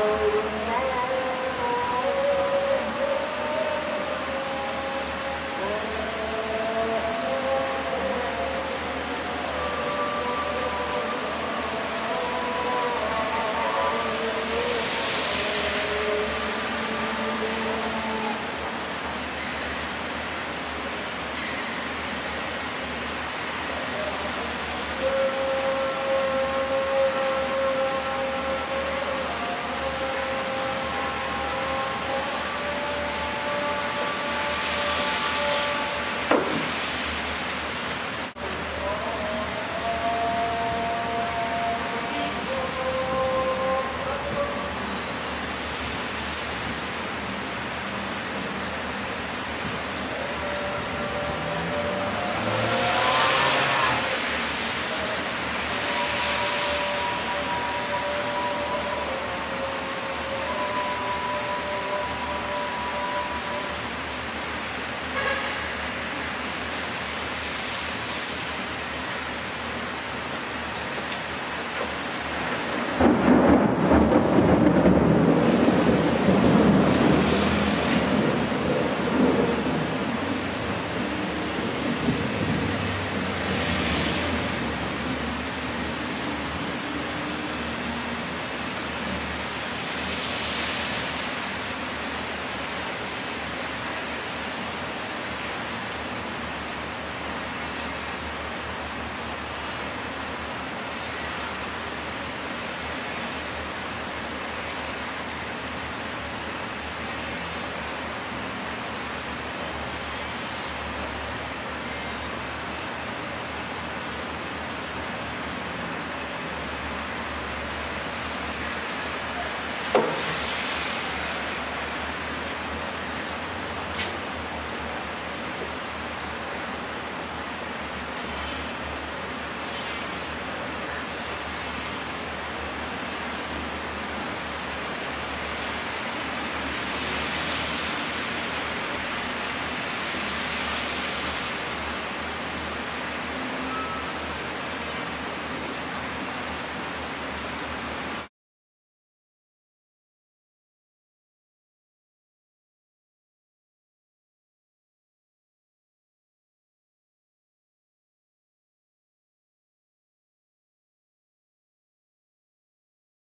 Hello,